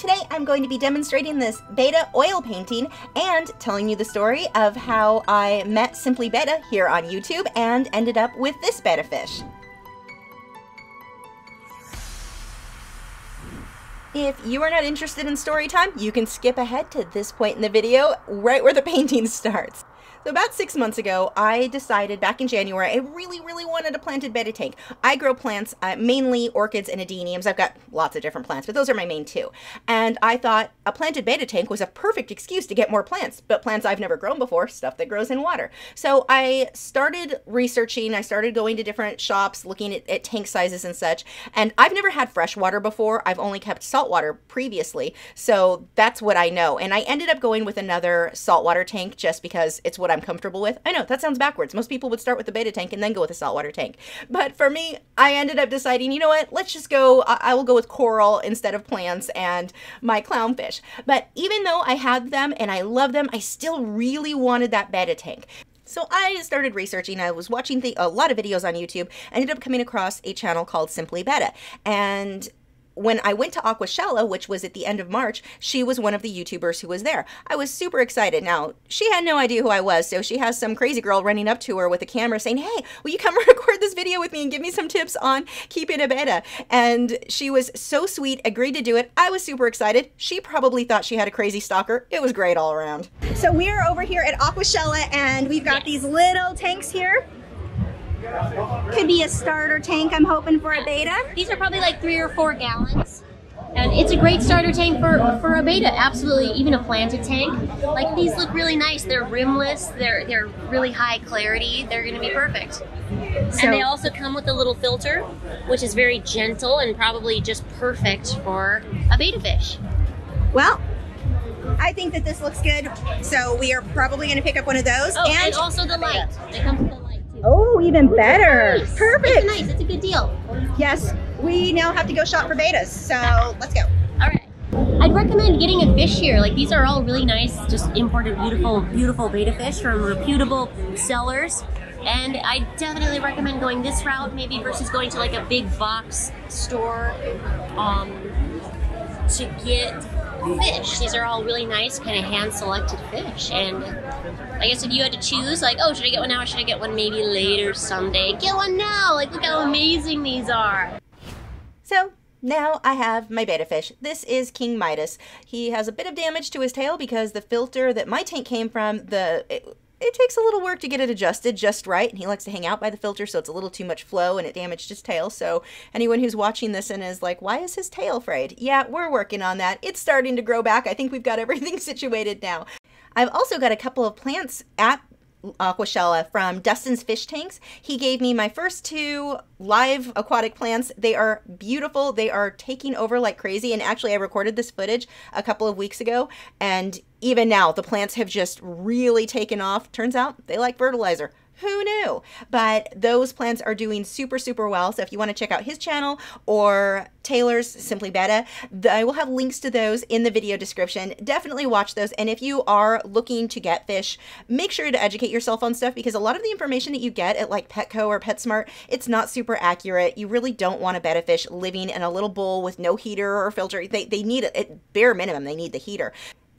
Today I'm going to be demonstrating this Betta oil painting and telling you the story of how I met Simply Betta here on YouTube and ended up with this betta fish. If you are not interested in story time, you can skip ahead to this point in the video, right where the painting starts. So about six months ago, I decided back in January, I really, really wanted a planted betta tank. I grow plants, uh, mainly orchids and adeniums. I've got lots of different plants, but those are my main two. And I thought a planted betta tank was a perfect excuse to get more plants, but plants I've never grown before, stuff that grows in water. So I started researching, I started going to different shops, looking at, at tank sizes and such. And I've never had fresh water before. I've only kept saltwater previously. So that's what I know. And I ended up going with another saltwater tank just because it's what what I'm comfortable with. I know that sounds backwards. Most people would start with the betta tank and then go with a saltwater tank. But for me, I ended up deciding, you know what, let's just go, I, will go with coral instead of plants and my clownfish. But even though I had them and I love them, I still really wanted that betta tank. So I started researching. I was watching the, a lot of videos on YouTube. I ended up coming across a channel called Simply Betta, And when I went to Aquashella, which was at the end of March, she was one of the YouTubers who was there. I was super excited. Now, she had no idea who I was, so she has some crazy girl running up to her with a camera saying, Hey, will you come record this video with me and give me some tips on keeping a betta? And she was so sweet, agreed to do it. I was super excited. She probably thought she had a crazy stalker. It was great all around. So we are over here at Aquashella and we've got these little tanks here. Could be a starter tank, I'm hoping for a betta. These are probably like three or four gallons. And it's a great starter tank for, for a betta, absolutely, even a planted tank. Like these look really nice. They're rimless, they're, they're really high clarity. They're gonna be perfect. So, and they also come with a little filter, which is very gentle and probably just perfect for a betta fish. Well, I think that this looks good. So we are probably gonna pick up one of those. Oh, and, and also the light. They come with the light. Oh, even better. Nice. Perfect. It's nice. It's a good deal. Yes. We now have to go shop for bettas. So let's go. All right. I'd recommend getting a fish here. Like these are all really nice, just imported beautiful, beautiful betta fish from reputable sellers. And I definitely recommend going this route maybe versus going to like a big box store um, to get fish. These are all really nice, kind of hand selected fish. And I guess if you had to choose, like, oh, should I get one now or should I get one maybe later someday? Get one now! Like, look how amazing these are. So, now I have my betta fish. This is King Midas. He has a bit of damage to his tail because the filter that my tank came from, the it, it takes a little work to get it adjusted just right, and he likes to hang out by the filter, so it's a little too much flow, and it damaged his tail. So anyone who's watching this and is like, why is his tail frayed? Yeah, we're working on that. It's starting to grow back. I think we've got everything situated now. I've also got a couple of plants at Aquashella from Dustin's Fish Tanks. He gave me my first two live aquatic plants. They are beautiful. They are taking over like crazy. And actually, I recorded this footage a couple of weeks ago. And even now, the plants have just really taken off. Turns out they like fertilizer. Who knew? But those plants are doing super, super well. So if you want to check out his channel or Taylor's Simply Betta, I will have links to those in the video description. Definitely watch those. And if you are looking to get fish, make sure to educate yourself on stuff because a lot of the information that you get at like Petco or PetSmart, it's not super accurate. You really don't want a betta fish living in a little bowl with no heater or filter. They, they need, at bare minimum, they need the heater.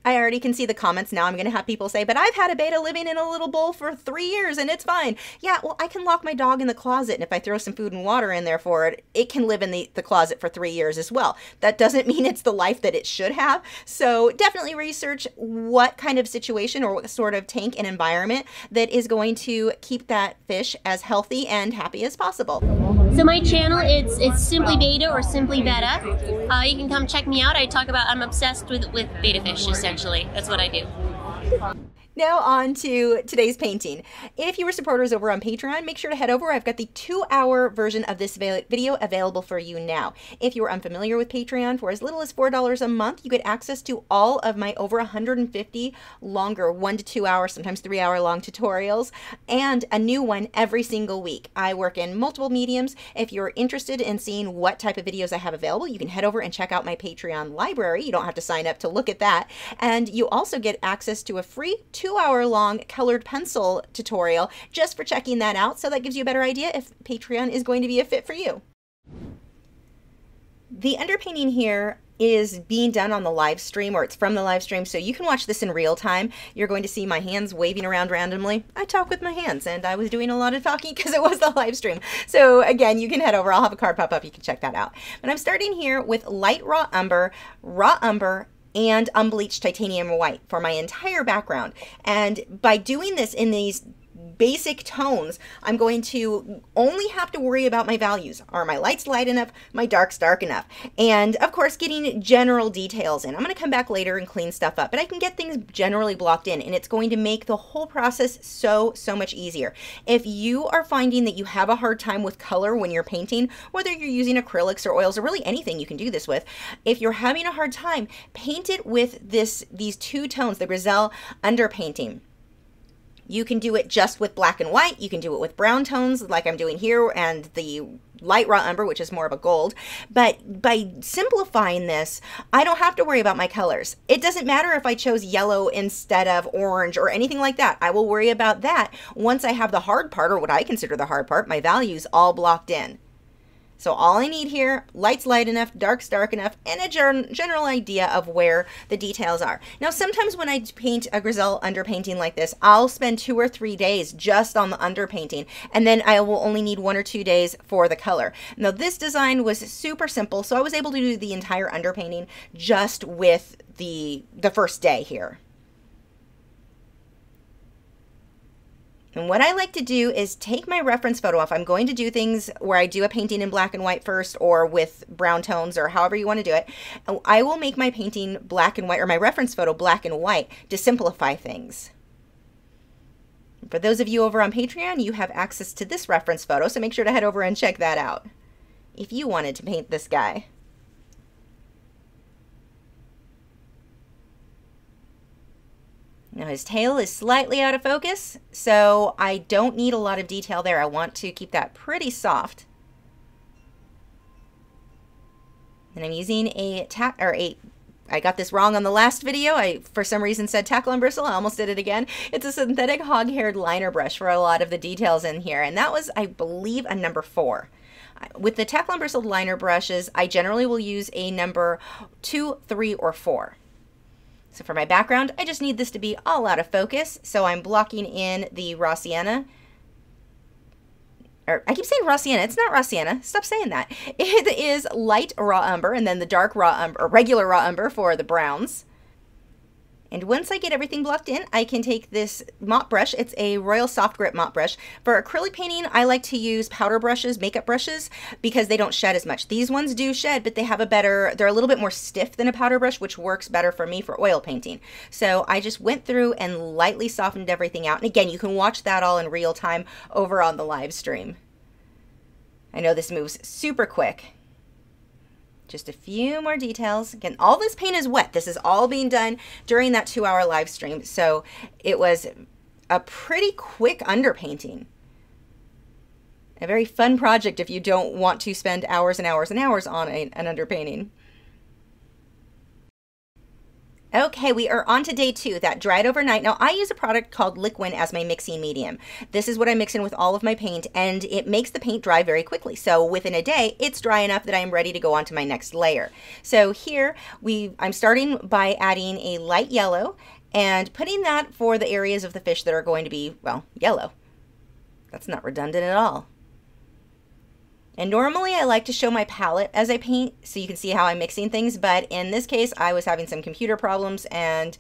I already can see the comments now. I'm going to have people say, but I've had a betta living in a little bowl for three years and it's fine. Yeah, well, I can lock my dog in the closet and if I throw some food and water in there for it, it can live in the, the closet for three years as well. That doesn't mean it's the life that it should have. So definitely research what kind of situation or what sort of tank and environment that is going to keep that fish as healthy and happy as possible. So my channel, it's it's Simply beta or Simply Betta. Uh, you can come check me out. I talk about, I'm obsessed with, with beta fish. That's what I do. Now on to today's painting. If you were supporters over on Patreon, make sure to head over. I've got the two-hour version of this video available for you now. If you are unfamiliar with Patreon, for as little as $4 a month, you get access to all of my over 150 longer one to two hour, sometimes three hour long tutorials, and a new one every single week. I work in multiple mediums. If you're interested in seeing what type of videos I have available, you can head over and check out my Patreon library. You don't have to sign up to look at that. And you also get access to a free two hour long colored pencil tutorial just for checking that out. So that gives you a better idea if Patreon is going to be a fit for you. The underpainting here is being done on the live stream or it's from the live stream, so you can watch this in real time. You're going to see my hands waving around randomly. I talk with my hands, and I was doing a lot of talking because it was the live stream. So again, you can head over. I'll have a card pop up. You can check that out. But I'm starting here with light raw umber, raw umber, and unbleached titanium white for my entire background. And by doing this in these basic tones, I'm going to only have to worry about my values. Are my lights light enough? My darks dark enough? And of course, getting general details in. I'm going to come back later and clean stuff up, but I can get things generally blocked in and it's going to make the whole process so, so much easier. If you are finding that you have a hard time with color when you're painting, whether you're using acrylics or oils or really anything you can do this with, if you're having a hard time, paint it with this these two tones, the Grisaille underpainting. You can do it just with black and white. You can do it with brown tones like I'm doing here and the light raw umber, which is more of a gold. But by simplifying this, I don't have to worry about my colors. It doesn't matter if I chose yellow instead of orange or anything like that. I will worry about that once I have the hard part or what I consider the hard part, my values all blocked in. So all I need here, light's light enough, dark's dark enough, and a general idea of where the details are. Now, sometimes when I paint a Grisaille underpainting like this, I'll spend two or three days just on the underpainting, and then I will only need one or two days for the color. Now, this design was super simple, so I was able to do the entire underpainting just with the, the first day here. And what I like to do is take my reference photo If I'm going to do things where I do a painting in black and white first or with brown tones or however you want to do it. I will make my painting black and white or my reference photo black and white to simplify things. For those of you over on Patreon, you have access to this reference photo, so make sure to head over and check that out if you wanted to paint this guy. Now his tail is slightly out of focus, so I don't need a lot of detail there. I want to keep that pretty soft. And I'm using a tack or a I got this wrong on the last video. I, for some reason, said tackle and bristle. I almost did it again. It's a synthetic hog-haired liner brush for a lot of the details in here. And that was, I believe, a number four. With the tackle and bristle liner brushes, I generally will use a number two, three, or four. So for my background, I just need this to be all out of focus. So I'm blocking in the raw sienna. Or I keep saying raw sienna. It's not raw sienna. Stop saying that. It is light raw umber and then the dark raw umber, or regular raw umber for the browns. And once I get everything blocked in, I can take this mop brush. It's a Royal Soft Grip mop brush. For acrylic painting, I like to use powder brushes, makeup brushes, because they don't shed as much. These ones do shed, but they have a better, they're a little bit more stiff than a powder brush, which works better for me for oil painting. So I just went through and lightly softened everything out. And again, you can watch that all in real time over on the live stream. I know this moves super quick. Just a few more details. Again, all this paint is wet. This is all being done during that two hour live stream. So it was a pretty quick underpainting. A very fun project if you don't want to spend hours and hours and hours on a, an underpainting. Okay, we are on to day two, that dried overnight. Now, I use a product called Liquin as my mixing medium. This is what I mix in with all of my paint, and it makes the paint dry very quickly. So within a day, it's dry enough that I am ready to go on to my next layer. So here, we I'm starting by adding a light yellow and putting that for the areas of the fish that are going to be, well, yellow. That's not redundant at all. And normally I like to show my palette as I paint so you can see how I'm mixing things, but in this case I was having some computer problems and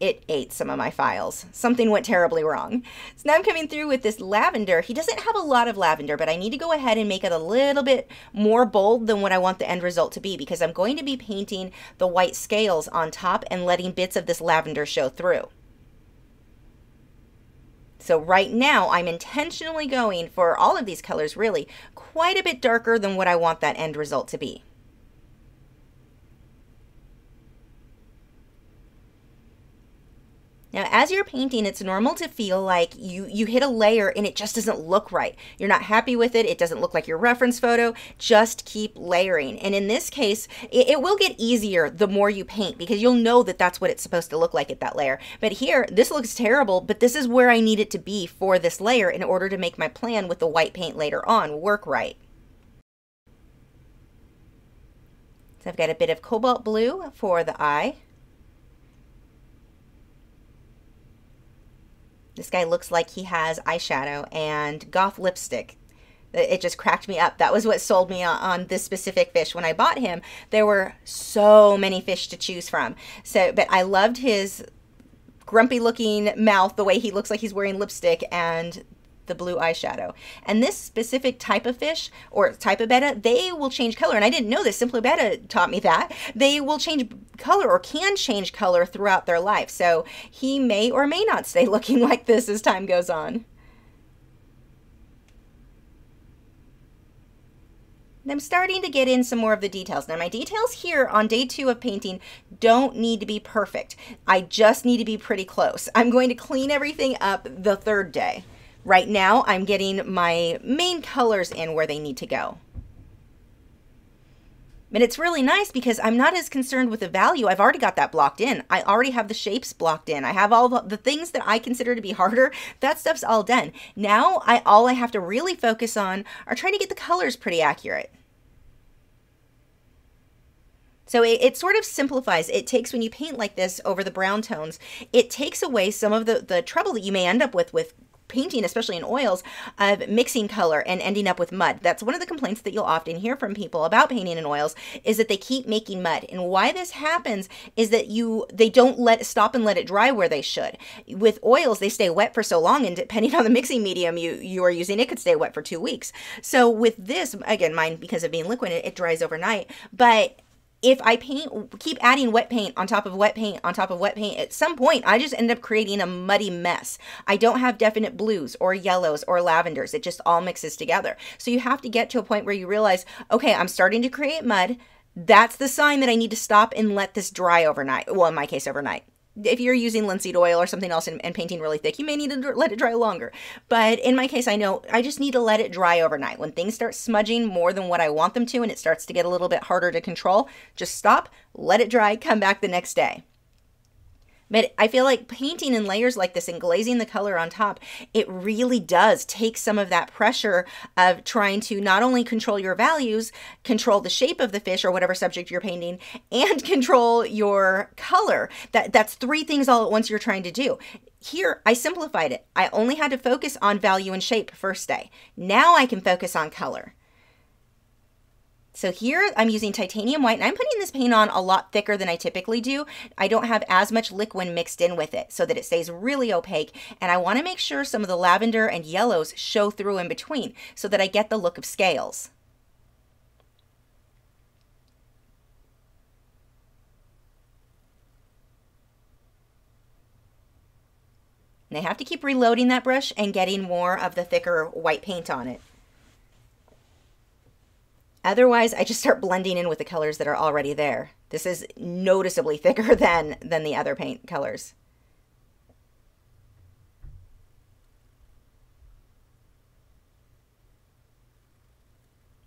it ate some of my files. Something went terribly wrong. So now I'm coming through with this lavender. He doesn't have a lot of lavender, but I need to go ahead and make it a little bit more bold than what I want the end result to be because I'm going to be painting the white scales on top and letting bits of this lavender show through. So right now I'm intentionally going for all of these colors really quite a bit darker than what I want that end result to be. Now, as you're painting, it's normal to feel like you, you hit a layer and it just doesn't look right. You're not happy with it. It doesn't look like your reference photo. Just keep layering. And in this case, it, it will get easier the more you paint because you'll know that that's what it's supposed to look like at that layer. But here, this looks terrible, but this is where I need it to be for this layer in order to make my plan with the white paint later on work right. So I've got a bit of cobalt blue for the eye. This guy looks like he has eyeshadow and goth lipstick. It just cracked me up. That was what sold me on this specific fish. When I bought him, there were so many fish to choose from. So, but I loved his grumpy looking mouth, the way he looks like he's wearing lipstick, and the blue eyeshadow. And this specific type of fish or type of betta, they will change color. And I didn't know this. Simply Betta taught me that. They will change color or can change color throughout their life. So he may or may not stay looking like this as time goes on. I'm starting to get in some more of the details. Now my details here on day two of painting don't need to be perfect. I just need to be pretty close. I'm going to clean everything up the third day. Right now, I'm getting my main colors in where they need to go. And it's really nice because I'm not as concerned with the value. I've already got that blocked in. I already have the shapes blocked in. I have all the, things that I consider to be harder. That stuff's all done. Now, I all I have to really focus on are trying to get the colors pretty accurate. So it, it, sort of simplifies. It takes, when you paint like this over the brown tones, it takes away some of the, the trouble that you may end up with with painting, especially in oils, of mixing color and ending up with mud. That's one of the complaints that you'll often hear from people about painting in oils is that they keep making mud. And why this happens is that you they don't let stop and let it dry where they should. With oils, they stay wet for so long, and depending on the mixing medium you you are using, it could stay wet for two weeks. So with this, again, mine because of being Liquin, it, it dries overnight. But if I paint, keep adding wet paint on top of wet paint on top of wet paint, at some point I just end up creating a muddy mess. I don't have definite blues or yellows or lavenders. It just all mixes together. So you have to get to a point where you realize, okay, I'm starting to create mud. That's the sign that I need to stop and let this dry overnight. Well, in my case, overnight if you're using linseed oil or something else and, and, painting really thick, you may need to let it dry longer. But in my case, I know I just need to let it dry overnight. When things start smudging more than what I want them to and it starts to get a little bit harder to control, just stop, let it dry, come back the next day. But I feel like painting in layers like this and glazing the color on top, it really does take some of that pressure of trying to not only control your values, control the shape of the fish or whatever subject you're painting, and control your color. That that's three things all at once you're trying to do. Here, I simplified it. I only had to focus on value and shape first day. Now I can focus on color. So here I'm using titanium white and I'm putting this paint on a lot thicker than I typically do. I don't have as much liquid mixed in with it so that it stays really opaque. And I wanna make sure some of the lavender and yellows show through in between so that I get the look of scales. And I have to keep reloading that brush and getting more of the thicker white paint on it. Otherwise, I just start blending in with the colors that are already there. This is noticeably thicker than, than the other paint colors.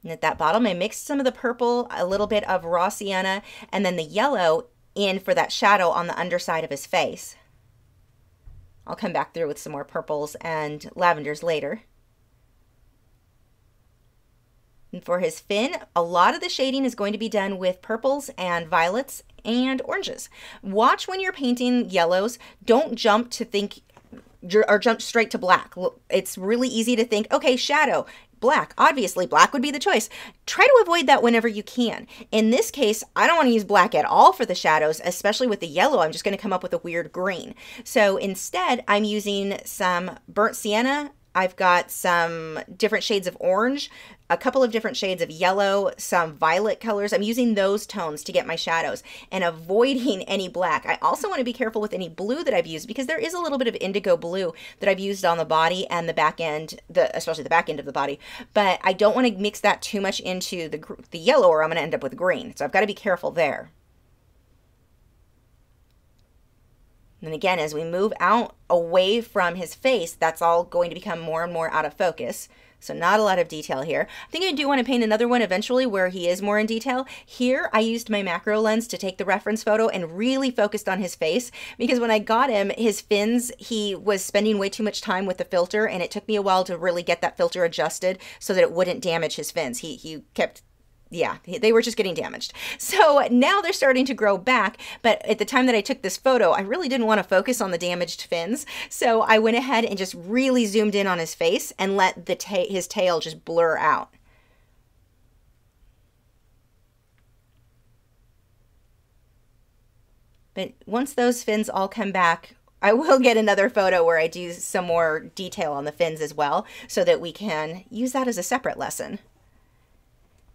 And at that bottom, I mixed some of the purple, a little bit of raw sienna, and then the yellow in for that shadow on the underside of his face. I'll come back through with some more purples and lavenders later. And for his fin, a lot of the shading is going to be done with purples and violets and oranges. Watch when you're painting yellows. Don't jump to think or jump straight to black. It's really easy to think, okay, shadow, black. Obviously, black would be the choice. Try to avoid that whenever you can. In this case, I don't want to use black at all for the shadows, especially with the yellow. I'm just going to come up with a weird green. So instead, I'm using some burnt sienna I've got some different shades of orange, a couple of different shades of yellow, some violet colors. I'm using those tones to get my shadows and avoiding any black. I also want to be careful with any blue that I've used because there is a little bit of indigo blue that I've used on the body and the back end, the especially the back end of the body. But I don't want to mix that too much into the, the yellow or I'm going to end up with green. So I've got to be careful there. And again, as we move out away from his face, that's all going to become more and more out of focus. So not a lot of detail here. I think I do want to paint another one eventually where he is more in detail. Here, I used my macro lens to take the reference photo and really focused on his face because when I got him, his fins, he was spending way too much time with the filter and it took me a while to really get that filter adjusted so that it wouldn't damage his fins. He, he kept yeah, they were just getting damaged. So now they're starting to grow back. But at the time that I took this photo, I really didn't want to focus on the damaged fins. So I went ahead and just really zoomed in on his face and let the ta his tail just blur out. But once those fins all come back, I will get another photo where I do some more detail on the fins as well so that we can use that as a separate lesson.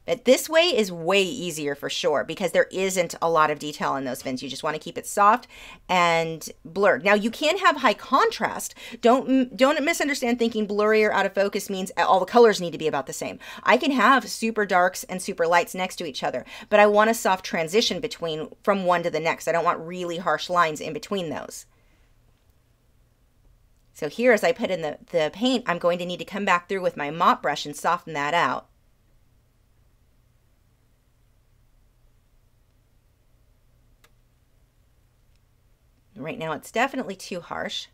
But this way is way easier for sure because there isn't a lot of detail in those fins. You just want to keep it soft and blurred. Now you can have high contrast. Don't don't misunderstand thinking blurry or out of focus means all the colors need to be about the same. I can have super darks and super lights next to each other, but I want a soft transition between from one to the next. I don't want really harsh lines in between those. So here as I put in the, the paint, I'm going to need to come back through with my mop brush and soften that out. Right now it's definitely too harsh,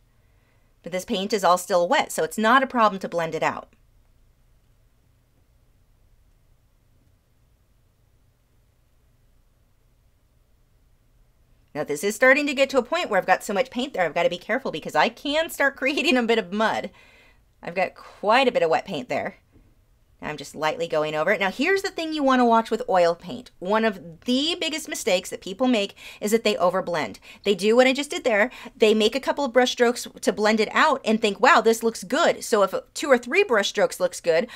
but this paint is all still wet, so it's not a problem to blend it out. Now this is starting to get to a point where I've got so much paint there, I've got to be careful because I can start creating a bit of mud. I've got quite a bit of wet paint there. I'm just lightly going over it. Now, here's the thing you want to watch with oil paint. One of the biggest mistakes that people make is that they overblend. They do what I just did there. They make a couple of brush strokes to blend it out and think, wow, this looks good. So if two or three brush strokes looks good,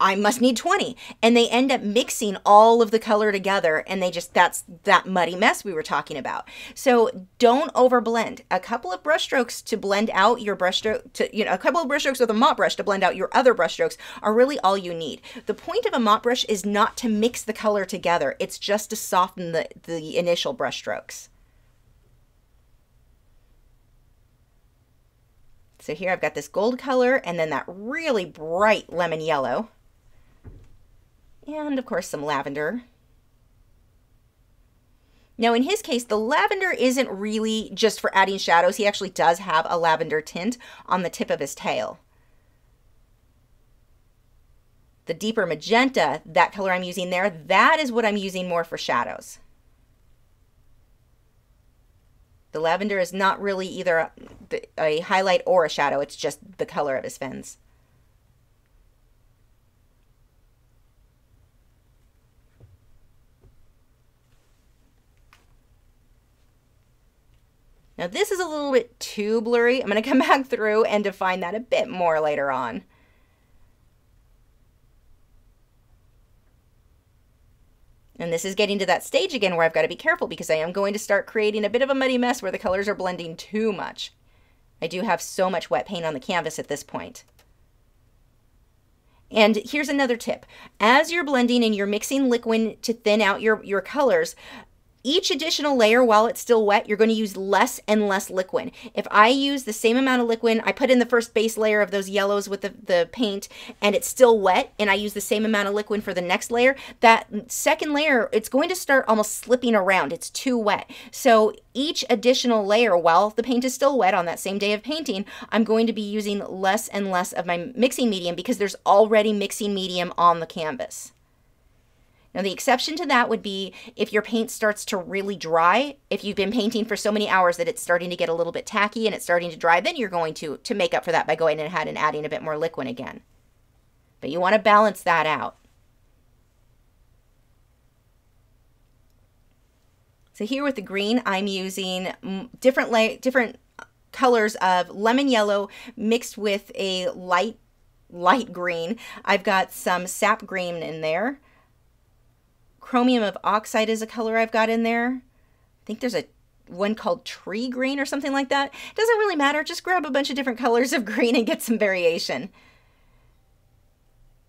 I must need 20. And they end up mixing all of the color together and they just, that's that muddy mess we were talking about. So don't overblend. A couple of brush strokes to blend out your brush stroke, to, you know, a couple of brush strokes with a mop brush to blend out your other brush strokes are really all you need. The point of a mop brush is not to mix the color together. It's just to soften the, the initial brush strokes. So here I've got this gold color and then that really bright lemon yellow and of course some lavender. Now in his case, the lavender isn't really just for adding shadows. He actually does have a lavender tint on the tip of his tail. The deeper magenta, that color I'm using there, that is what I'm using more for shadows. The lavender is not really either a, a highlight or a shadow, it's just the color of his fins. Now this is a little bit too blurry. I'm going to come back through and define that a bit more later on. And this is getting to that stage again where I've got to be careful because I am going to start creating a bit of a muddy mess where the colors are blending too much. I do have so much wet paint on the canvas at this point. And here's another tip. As you're blending and you're mixing liquid to thin out your, your colors, each additional layer while it's still wet, you're going to use less and less liquid. If I use the same amount of liquid, I put in the first base layer of those yellows with the, the paint and it's still wet and I use the same amount of liquid for the next layer, that second layer, it's going to start almost slipping around. It's too wet. So each additional layer while the paint is still wet on that same day of painting, I'm going to be using less and less of my mixing medium because there's already mixing medium on the canvas. Now, the exception to that would be if your paint starts to really dry. If you've been painting for so many hours that it's starting to get a little bit tacky and it's starting to dry, then you're going to, to make up for that by going ahead and adding a bit more liquid again. But you want to balance that out. So here with the green, I'm using different, different colors of lemon yellow mixed with a light, light green. I've got some sap green in there chromium of oxide is a color I've got in there. I think there's a one called tree green or something like that. It doesn't really matter. Just grab a bunch of different colors of green and get some variation.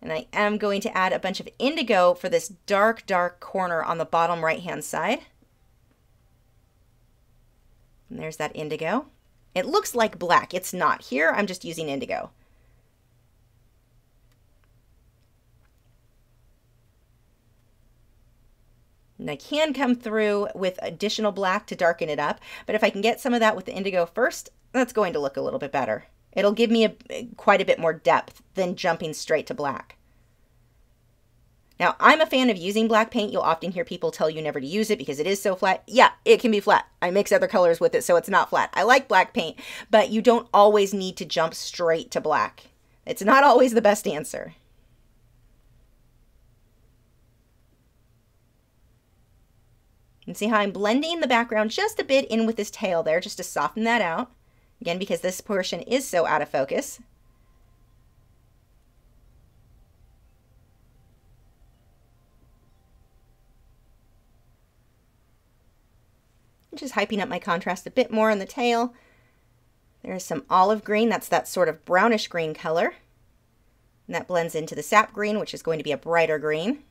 And I am going to add a bunch of indigo for this dark, dark corner on the bottom right-hand side. And there's that indigo. It looks like black. It's not. Here, I'm just using indigo. And I can come through with additional black to darken it up, but if I can get some of that with the indigo first, that's going to look a little bit better. It'll give me a, quite a bit more depth than jumping straight to black. Now, I'm a fan of using black paint. You'll often hear people tell you never to use it because it is so flat. Yeah, it can be flat. I mix other colors with it so it's not flat. I like black paint, but you don't always need to jump straight to black. It's not always the best answer. And see how I'm blending the background just a bit in with this tail there, just to soften that out. Again, because this portion is so out of focus. Just hyping up my contrast a bit more on the tail. There's some olive green, that's that sort of brownish green color. And that blends into the sap green, which is going to be a brighter green.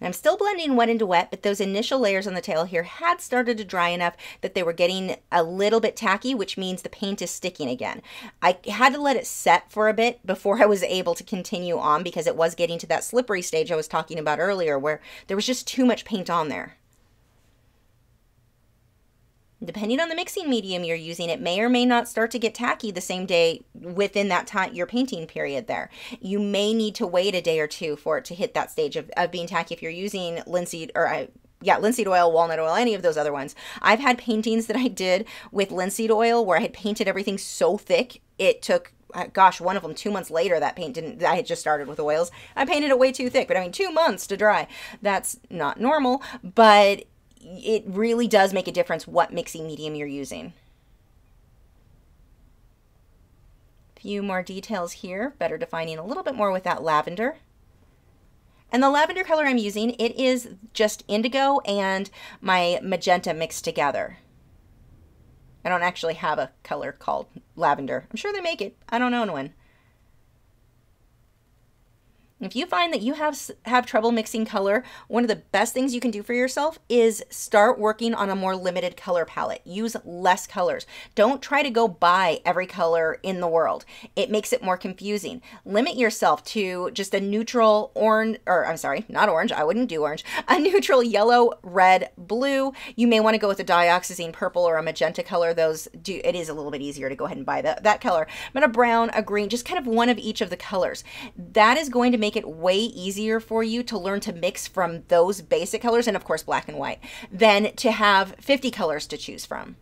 I'm still blending wet into wet, but those initial layers on the tail here had started to dry enough that they were getting a little bit tacky, which means the paint is sticking again. I had to let it set for a bit before I was able to continue on because it was getting to that slippery stage I was talking about earlier where there was just too much paint on there. Depending on the mixing medium you're using, it may or may not start to get tacky the same day within that time your painting period there. You may need to wait a day or two for it to hit that stage of, of being tacky if you're using linseed or I yeah, linseed oil, walnut oil, any of those other ones. I've had paintings that I did with linseed oil where I had painted everything so thick it took uh, gosh, one of them two months later that paint didn't I had just started with oils. I painted it way too thick, but I mean 2 months to dry. That's not normal, but it really does make a difference what mixing medium you're using. Few more details here, better defining a little bit more with that lavender. And the lavender color I'm using, it is just indigo and my magenta mixed together. I don't actually have a color called lavender. I'm sure they make it. I don't own one. If you find that you have have trouble mixing color, one of the best things you can do for yourself is start working on a more limited color palette. Use less colors. Don't try to go buy every color in the world. It makes it more confusing. Limit yourself to just a neutral orange or I'm sorry, not orange. I wouldn't do orange. A neutral yellow, red, blue. You may want to go with a dioxazine purple or a magenta color. Those do it is a little bit easier to go ahead and buy that that color. But a brown, a green, just kind of one of each of the colors. That is going to make make it way easier for you to learn to mix from those basic colors, and of course black and white, than to have 50 colors to choose from.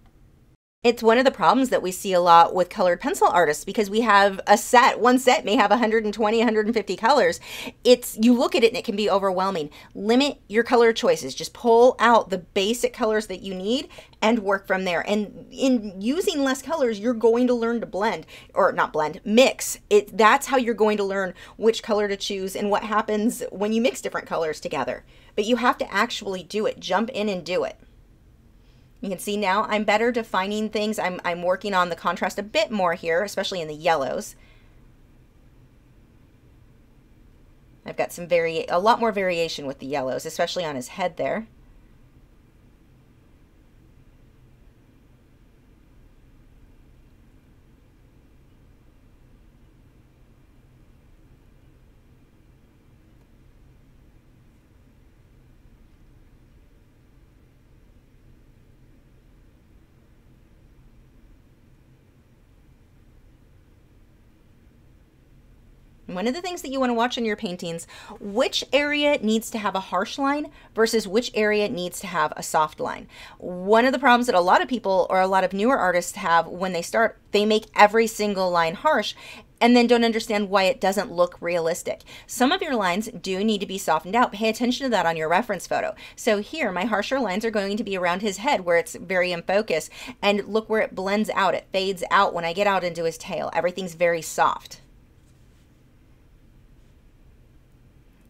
It's one of the problems that we see a lot with colored pencil artists because we have a set, one set may have 120, 150 colors. It's you look at it and it can be overwhelming. Limit your color choices. Just pull out the basic colors that you need and work from there. And in using less colors, you're going to learn to blend or not blend, mix. It that's how you're going to learn which color to choose and what happens when you mix different colors together. But you have to actually do it. Jump in and do it. You can see now I'm better defining things. I'm, I'm working on the contrast a bit more here, especially in the yellows. I've got some vari a lot more variation with the yellows, especially on his head there. One of the things that you want to watch in your paintings, which area needs to have a harsh line versus which area needs to have a soft line. One of the problems that a lot of people or a lot of newer artists have when they start, they make every single line harsh and then don't understand why it doesn't look realistic. Some of your lines do need to be softened out. Pay attention to that on your reference photo. So here, my harsher lines are going to be around his head where it's very in focus. And look where it blends out. It fades out when I get out into his tail. Everything's very soft.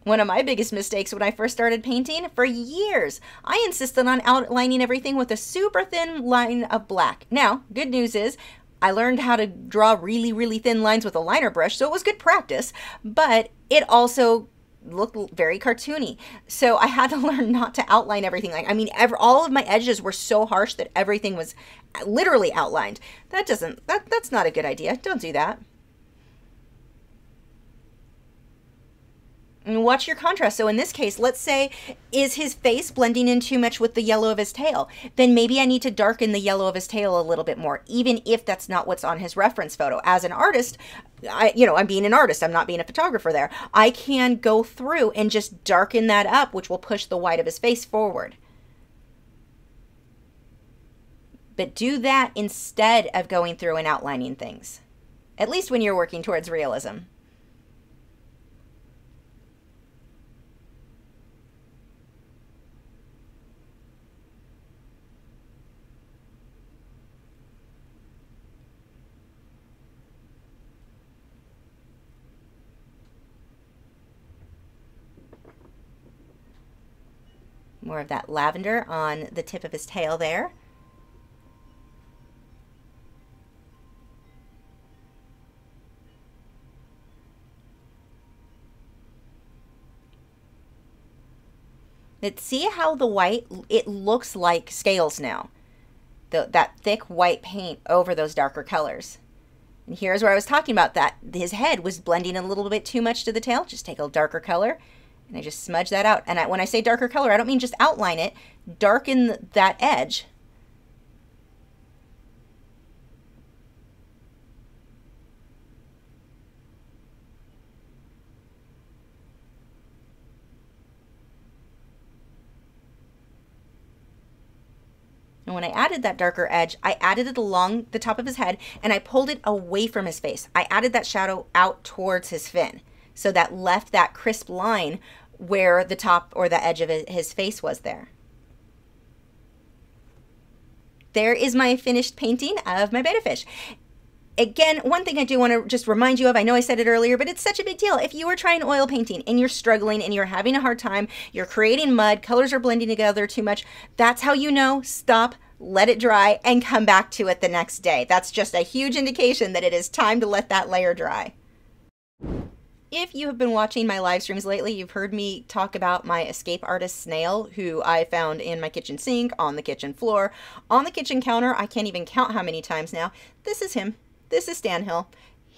One of my biggest mistakes when I first started painting, for years, I insisted on outlining everything with a super thin line of black. Now, good news is, I learned how to draw really, really thin lines with a liner brush, so it was good practice, but it also looked very cartoony. So I had to learn not to outline everything. Like, I mean, ever, all of my edges were so harsh that everything was uh, literally outlined. That doesn't, that, that's not a good idea. Don't do that. And watch your contrast. So in this case, let's say, is his face blending in too much with the yellow of his tail? Then maybe I need to darken the yellow of his tail a little bit more, even if that's not what's on his reference photo. As an artist, I, you know, I'm being an artist. I'm not being a photographer there. I can go through and just darken that up, which will push the white of his face forward. But do that instead of going through and outlining things, at least when you're working towards realism. More of that lavender on the tip of his tail there. But see how the white, it looks like scales now. The, that thick white paint over those darker colors. And here's where I was talking about that. His head was blending a little bit too much to the tail. Just take a darker color and I just smudge that out. And I, when I say darker color, I don't mean just outline it, darken that edge. And when I added that darker edge, I added it along the top of his head and I pulled it away from his face. I added that shadow out towards his fin. So that left that crisp line where the top or the edge of his face was there. There is my finished painting of my betta fish. Again, one thing I do want to just remind you of, I know I said it earlier, but it's such a big deal. If you are trying oil painting and you're struggling and you're having a hard time, you're creating mud, colors are blending together too much, that's how you know, stop, let it dry, and come back to it the next day. That's just a huge indication that it is time to let that layer dry. If you have been watching my live streams lately, you've heard me talk about my escape artist snail, who I found in my kitchen sink, on the kitchen floor, on the kitchen counter. I can't even count how many times now. This is him. This is Stan Hill.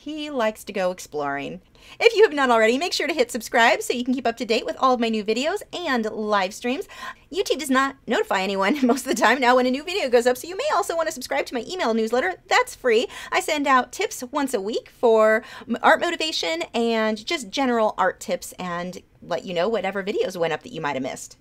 He likes to go exploring. If you have not already, make sure to hit subscribe so you can keep up to date with all of my new videos and live streams. YouTube does not notify anyone most of the time now when a new video goes up, so you may also want to subscribe to my email newsletter. That's free. I send out tips once a week for art motivation and just general art tips and let you know whatever videos went up that you might have missed.